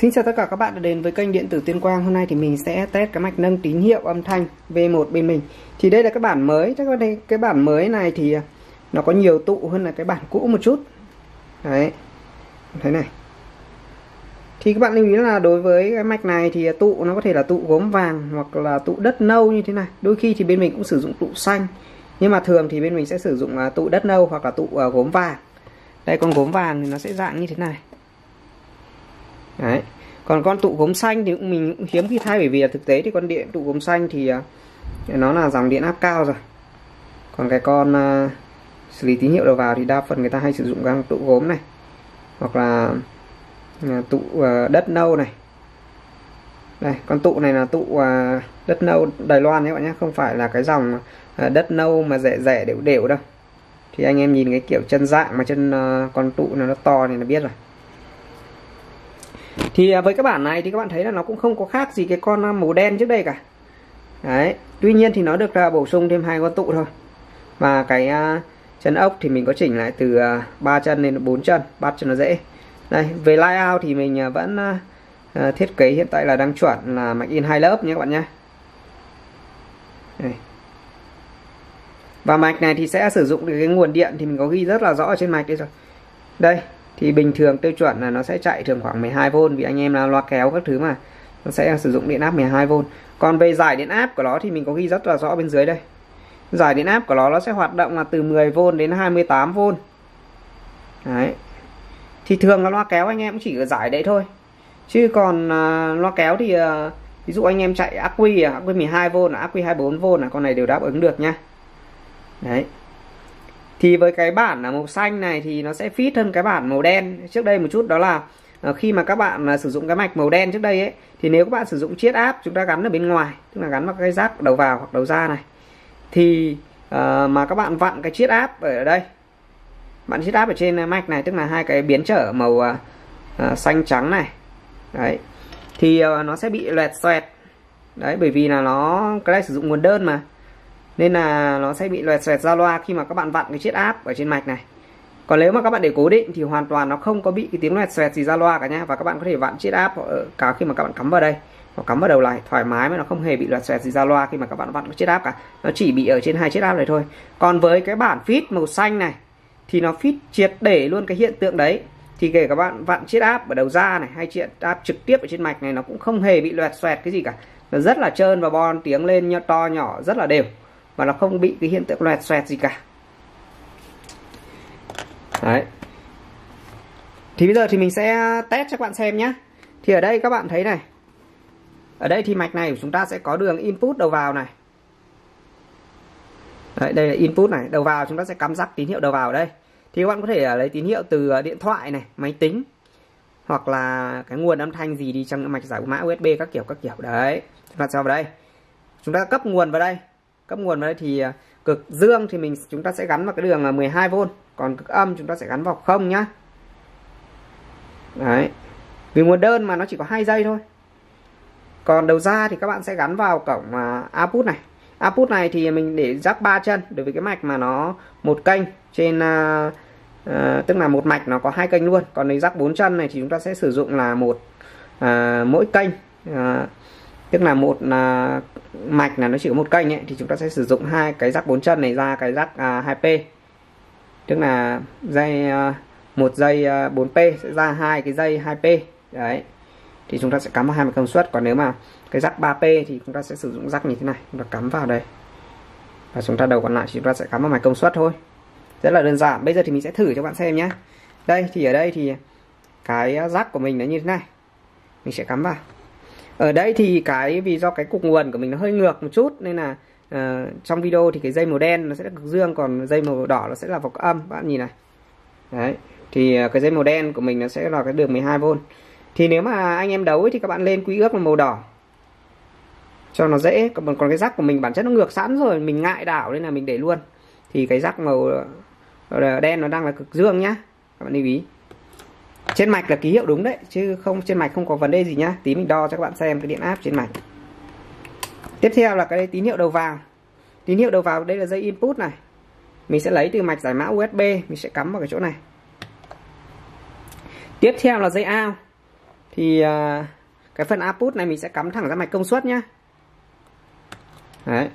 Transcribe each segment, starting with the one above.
Xin chào tất cả các bạn đã đến với kênh điện tử Tuyên Quang. Hôm nay thì mình sẽ test cái mạch nâng tín hiệu âm thanh V1 bên mình. Thì đây là cái bản mới. Các bạn cái bản mới này thì à, nó có nhiều tụ hơn là cái bản cũ một chút. Đấy. Thế này. Thì các bạn lưu ý là đối với cái mạch này thì à, tụ nó có thể là tụ gốm vàng hoặc là tụ đất nâu như thế này. Đôi khi thì bên mình cũng sử dụng tụ xanh. Nhưng mà thường thì bên mình sẽ sử dụng à, tụ đất nâu hoặc là tụ gốm vàng. Đây, con gốm vàng thì nó sẽ dạng như thế này. Đấy. Còn con tụ gốm xanh thì mình cũng hiếm khi thay bởi vì là thực tế thì con điện tụ gốm xanh thì à, nó là dòng điện áp cao rồi. Còn cái con uh, xử lý tín hiệu đầu vào thì đa phần người ta hay sử dụng con tụ gốm này hoặc là uh, tụ uh, đất nâu này. Đây, con tụ này là tụ uh, đất nâu Đài Loan các bạn nhé, không phải là cái dòng uh, đất nâu mà rẻ rẻ đều đều đâu. Thì anh em nhìn cái kiểu chân dạng mà chân uh, con tụ này nó to thì là biết rồi thì à, với các bản này thì các bạn thấy là nó cũng không có khác gì cái con à, màu đen trước đây cả. Đấy tuy nhiên thì nó được uh, bổ sung thêm hai con tụ thôi. Và cái uh, chân ốc thì mình có chỉnh lại từ ba uh, chân lên bốn chân bắt cho nó dễ. Đây về layout thì mình uh, vẫn uh, thiết kế hiện tại là đang chuẩn là mạch in hai lớp nhé các bạn nhé. Đây. và mạch này thì sẽ sử dụng cái nguồn điện thì mình có ghi rất là rõ ở trên mạch đây rồi. Đây thì bình thường tiêu chuẩn là nó sẽ chạy thường khoảng 12V vì anh em là loa kéo các thứ mà. Nó sẽ sử dụng điện áp 12V còn về giải điện áp của nó thì mình có ghi rất là rõ bên dưới đây. Giải điện áp của nó nó sẽ hoạt động là từ 10V đến 28V đấy. Thì thường là loa kéo anh em cũng chỉ ở giải đấy thôi. Chứ còn uh, loa kéo thì uh, ví dụ anh em chạy ắc quy ắc quy 12V ắc quy 24V là con này đều đáp ứng được nhá đấy thì với cái bản màu xanh này thì nó sẽ fit hơn cái bản màu đen. Trước đây một chút đó là ờ, khi mà các bạn ờ, sử dụng cái mạch màu đen trước đây ấy thì nếu các bạn sử dụng chiết áp chúng ta gắn ở bên ngoài tức là gắn vào cái rác đầu vào hoặc đầu ra này thì uh, mà các bạn vặn cái chiết áp ở đây bạn chiết áp ở trên mạch này tức là hai cái biến trở màu uh, xanh trắng này đấy thì uh, nó sẽ bị loẹt xoẹt. Đấy bởi vì là nó cái này sử dụng nguồn đơn mà nên là nó sẽ bị loẹt xoẹt ra loa khi mà các bạn vặn cái chiếc áp ở trên mạch này. Còn nếu mà các bạn để cố định thì hoàn toàn nó không có bị cái tiếng loẹt xoẹt gì ra loa cả nhá và các bạn có thể vặn chiếc áp ở ờ, cả khi mà các bạn cắm vào đây, hoặc cắm vào đầu này thoải mái mà nó không hề bị loẹt xoẹt gì ra loa khi mà các bạn vặn cái chiếc áp cả. Nó chỉ bị ở trên hai chiếc áp này thôi. Còn với cái bản fit màu xanh này, thì nó fit triệt để luôn cái hiện tượng đấy. Thì kể các bạn vặn chiếc áp ở đầu ra này, hay chiếc áp trực tiếp ở trên mạch này, nó cũng không hề bị loẹt xoẹt cái gì cả. Nó rất là trơn và bon, tiếng lên to nhỏ, rất là đều và nó không bị cái hiện tượng loẹt xoẹt gì cả. Đấy. Thì bây giờ thì mình sẽ test cho các bạn xem nhé thì ở đây các bạn thấy này. Ở đây thì mạch này của chúng ta sẽ có đường input đầu vào này. Đấy, đây là input này. Đầu vào chúng ta sẽ cắm rắc tín hiệu đầu vào ở đây. Thì các bạn có thể à, lấy tín hiệu từ à, điện thoại này máy tính hoặc là cái nguồn âm thanh gì đi trong mạch giải mã USB các kiểu các kiểu. Đấy chúng ta cho vào đây. Chúng ta cấp nguồn vào đây cấp nguồn vào đây thì à, cực dương thì mình chúng ta sẽ gắn vào cái đường là 12V còn cực âm chúng ta sẽ gắn vào không nhá. Đấy. Vì nguồn đơn mà nó chỉ có hai dây thôi. Còn đầu ra thì các bạn sẽ gắn vào cổng à, output này. Output này thì mình để rắc ba chân đối với cái mạch mà nó một kênh trên uh, uh, tức là một mạch nó có hai kênh luôn. Còn nếu rắc bốn chân này thì chúng ta sẽ sử dụng là một uh, mỗi kênh uh, tức là một uh, mạch là nó chỉ có một kênh ấy, thì chúng ta sẽ sử dụng hai cái rắc bốn chân này ra cái rắc à, 2P tức là dây à, một dây à, 4P sẽ ra hai cái dây 2P đấy. Thì chúng ta sẽ cắm vào hai mặt công suất. Còn nếu mà cái rắc 3P thì chúng ta sẽ sử dụng rắc như thế này. Chúng ta cắm vào đây. Và chúng ta đầu còn lại thì chúng ta sẽ cắm vào mạch công suất thôi. Rất là đơn giản. Bây giờ thì mình sẽ thử cho bạn xem nhé. Đây thì ở đây thì cái rắc của mình nó như thế này. Mình sẽ cắm vào ở đây thì cái vì do cái cục nguồn của mình nó hơi ngược một chút nên là uh, trong video thì cái dây màu đen nó sẽ là cực dương còn dây màu đỏ nó sẽ là vọc âm bạn nhìn này. Đấy thì uh, cái dây màu đen của mình nó sẽ là cái đường 12V thì nếu mà anh em đấu ấy, thì các bạn lên quy ước là màu đỏ. Cho nó dễ còn còn cái rắc của mình bản chất nó ngược sẵn rồi mình ngại đảo nên là mình để luôn. Thì cái rắc màu ờ, đen nó đang là cực dương nhá các bạn lưu ý trên mạch là ký hiệu đúng đấy, chứ không, trên mạch không có vấn đề gì nhá. Tí mình đo cho các bạn xem cái điện áp trên mạch. Tiếp theo là cái tín hiệu đầu vào. Tín hiệu đầu vào đây là dây input này. Mình sẽ lấy từ mạch giải mã USB mình sẽ cắm vào cái chỗ này. Tiếp theo là dây out thì à, cái phần output này mình sẽ cắm thẳng ra mạch công suất nhá. Đấy.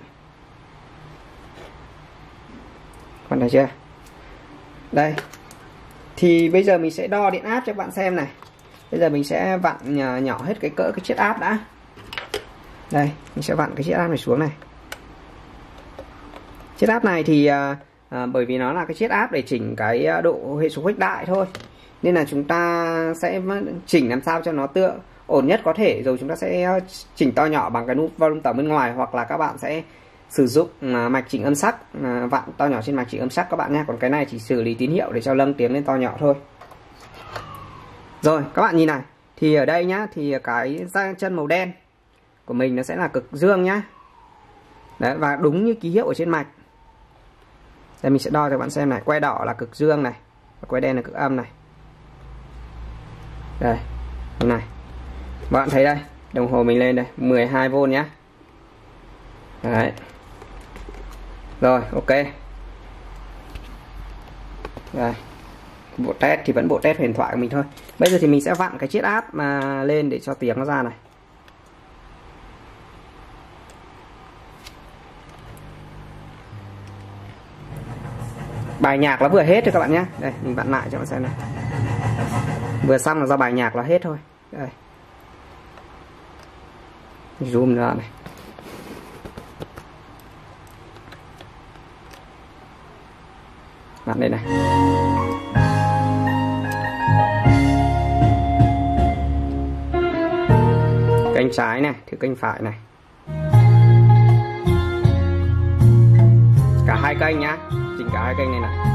Còn thấy chưa? Đây thì bây giờ mình sẽ đo điện áp cho các bạn xem này. Bây giờ mình sẽ vặn nhỏ, nhỏ hết cái cỡ cái chiếc áp đã. Đây mình sẽ vặn cái chiếc áp này xuống này. Chiết áp này thì à, à, bởi vì nó là cái chiếc áp để chỉnh cái à, độ hệ số khuếch đại thôi. Nên là chúng ta sẽ chỉnh làm sao cho nó tựa ổn nhất có thể. Rồi chúng ta sẽ à, chỉnh to nhỏ bằng cái nút volume tầm bên ngoài hoặc là các bạn sẽ sử dụng à, mạch chỉnh âm sắc à, vặn to nhỏ trên mạch chỉnh âm sắc các bạn nha còn cái này chỉ xử lý tín hiệu để cho lâng tiếng lên to nhỏ thôi. Rồi các bạn nhìn này. Thì ở đây nhá thì cái chân màu đen của mình nó sẽ là cực dương nhá. Đấy, và đúng như ký hiệu ở trên mạch. Đây mình sẽ đo cho bạn xem này. Que đỏ là cực dương này và que đen là cực âm này. Đây này bạn thấy đây đồng hồ mình lên đây 12V nhá. Đấy rồi, ok. Đây. Bộ test thì vẫn bộ test huyền thoại của mình thôi. Bây giờ thì mình sẽ vặn cái chiếc áp mà lên để cho tiếng nó ra này. Bài nhạc nó vừa hết rồi các bạn nhé. Đây, mình vặn lại cho bạn xem này. Vừa xong là do bài nhạc là hết thôi. Đây. Zoom ra này. Bạn này này. Kênh trái này thử kênh phải này. Cả hai kênh nhá, chỉnh cả hai kênh này này.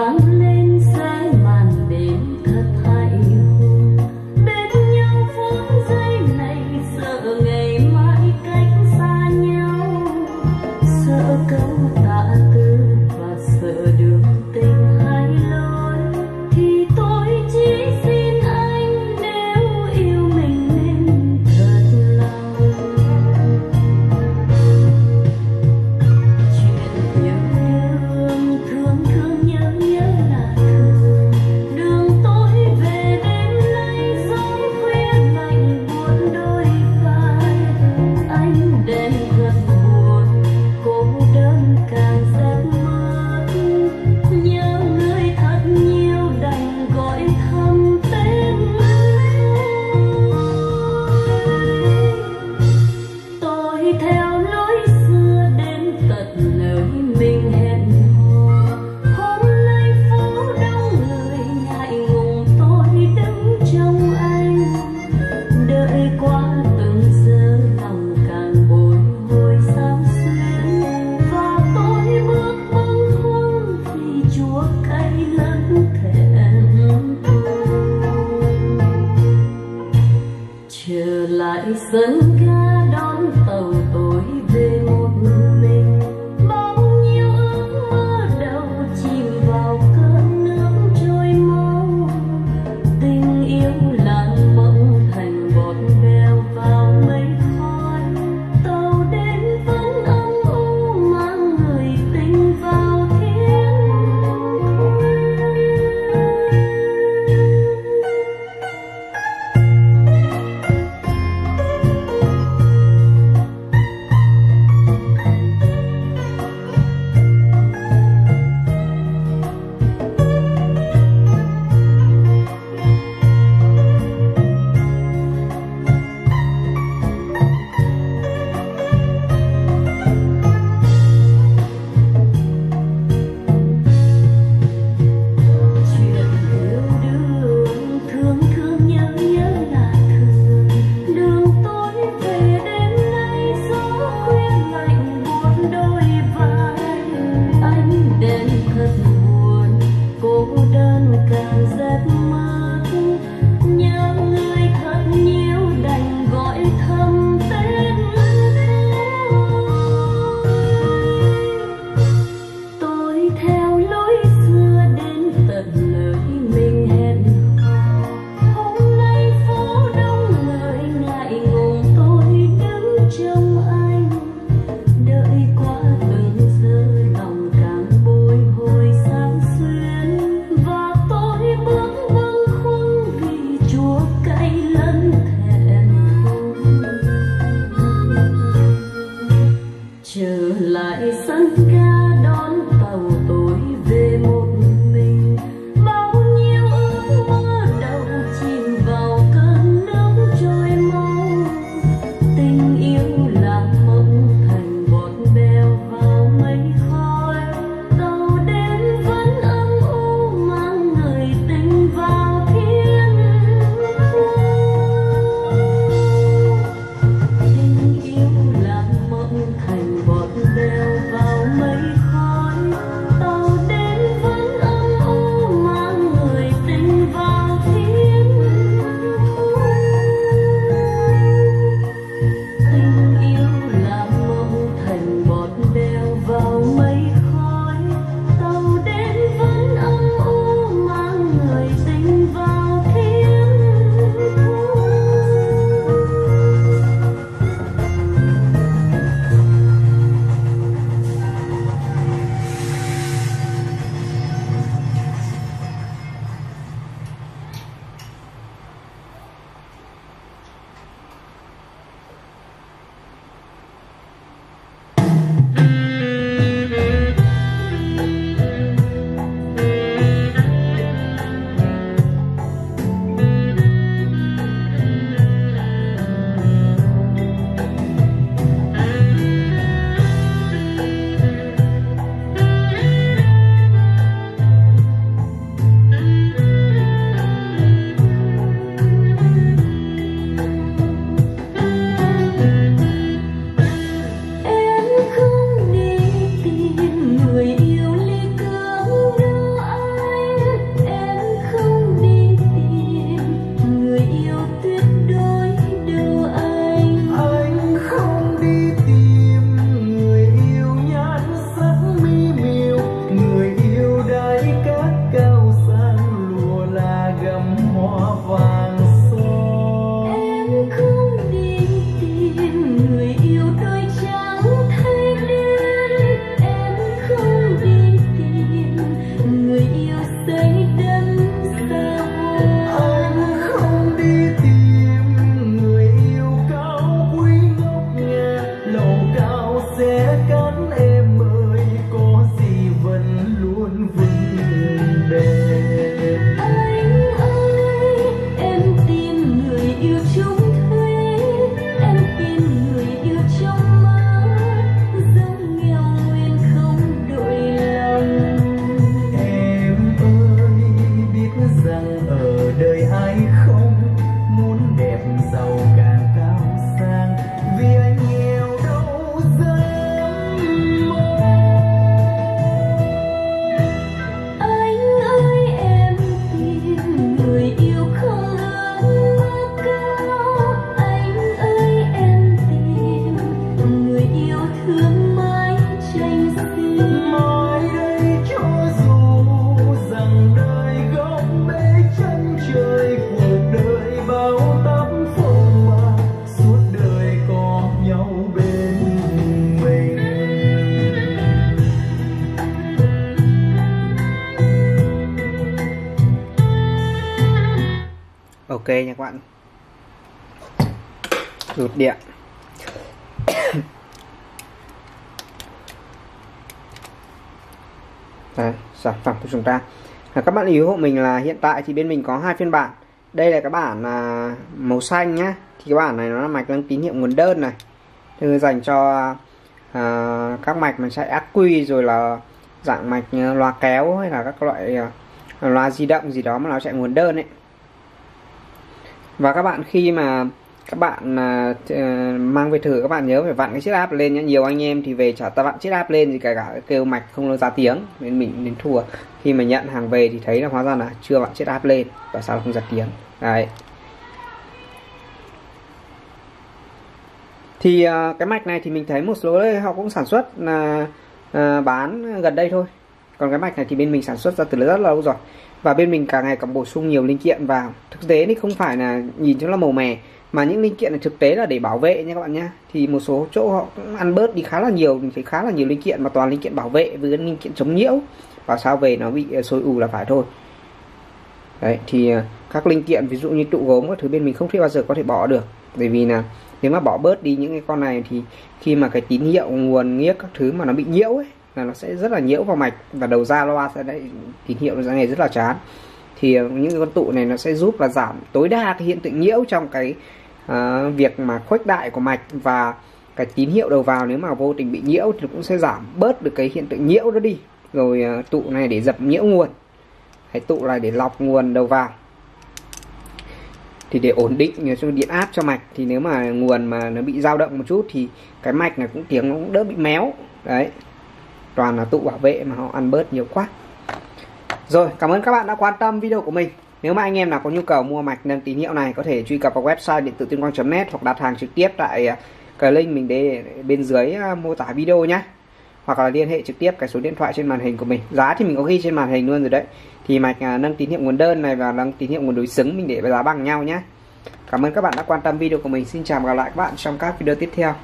蓝蓝 nha các bạn. Rụt điện Đấy, sản phẩm của chúng ta. À, các bạn lưu hộ mình là hiện tại thì bên mình có hai phiên bản. Đây là cái bản à, màu xanh nhá. Thì cái bản này nó là mạch nâng tín hiệu nguồn đơn này. Thì dành cho à, các mạch mà chạy ác quy rồi là dạng mạch à, loa kéo hay là các loại à, loa di động gì đó mà nó chạy nguồn đơn ấy và các bạn khi mà các bạn uh, mang về thử các bạn nhớ phải vặn cái chiếc áp lên nhé nhiều anh em thì về trả ta vặn chiếc áp lên thì cả cả kêu mạch không nó ra tiếng nên mình đến thua. Khi mà nhận hàng về thì thấy là hóa ra là chưa vặn chiếc áp lên và sao không ra tiếng. Đấy. Thì uh, cái mạch này thì mình thấy một số nơi họ cũng sản xuất là uh, bán gần đây thôi còn cái mạch này thì bên mình sản xuất ra từ rất lâu rồi. Và bên mình càng ngày càng bổ sung nhiều linh kiện vào thực tế thì không phải là nhìn cho nó màu mè, mà những linh kiện này thực tế là để bảo vệ nha các bạn nhé thì một số chỗ họ cũng ăn bớt đi khá là nhiều, mình thấy khá là nhiều linh kiện mà toàn linh kiện bảo vệ với linh kiện chống nhiễu. Và sao về nó bị ờ, sôi ù là phải thôi. Đấy, thì ờ, các linh kiện ví dụ như trụ gốm các thứ bên mình không thể bao giờ có thể bỏ được. Bởi vì là nếu mà bỏ bớt đi những cái con này thì khi mà cái tín hiệu, nguồn nghiếc các thứ mà nó bị nhiễu ấy là nó sẽ rất là nhiễu vào mạch và đầu ra loa sẽ đấy tín hiệu nó này rất là chán. Thì ờ, những con tụ này nó sẽ giúp là giảm tối đa cái hiện tượng nhiễu trong cái uh, việc mà khuếch đại của mạch và cái tín hiệu đầu vào nếu mà vô tình bị nhiễu thì cũng sẽ giảm bớt được cái hiện tượng nhiễu đó đi. Rồi uh, tụ này để dập nhiễu nguồn hay tụ này để lọc nguồn đầu vào. Thì để ổn định cho điện áp cho mạch thì nếu mà nguồn mà nó bị dao động một chút thì cái mạch này cũng tiếng nó cũng đỡ bị méo. Đấy toàn là tụ bảo vệ mà họ ăn bớt nhiều quá. Rồi, cảm ơn các bạn đã quan tâm video của mình. Nếu mà anh em nào có nhu cầu mua mạch nâng tín hiệu này, có thể truy cập vào website điện tử tuyên quang.net hoặc đặt hàng trực tiếp tại à, cái link mình để bên dưới à, mô tả video nhé hoặc là liên hệ trực tiếp cái số điện thoại trên màn hình của mình. Giá thì mình có ghi trên màn hình luôn rồi đấy. Thì mạch à, nâng tín hiệu nguồn đơn này và nâng tín hiệu nguồn đối xứng mình để giá bằng nhau nhé cảm ơn các bạn đã quan tâm video của mình. Xin chào và gặp lại các bạn trong các video tiếp theo.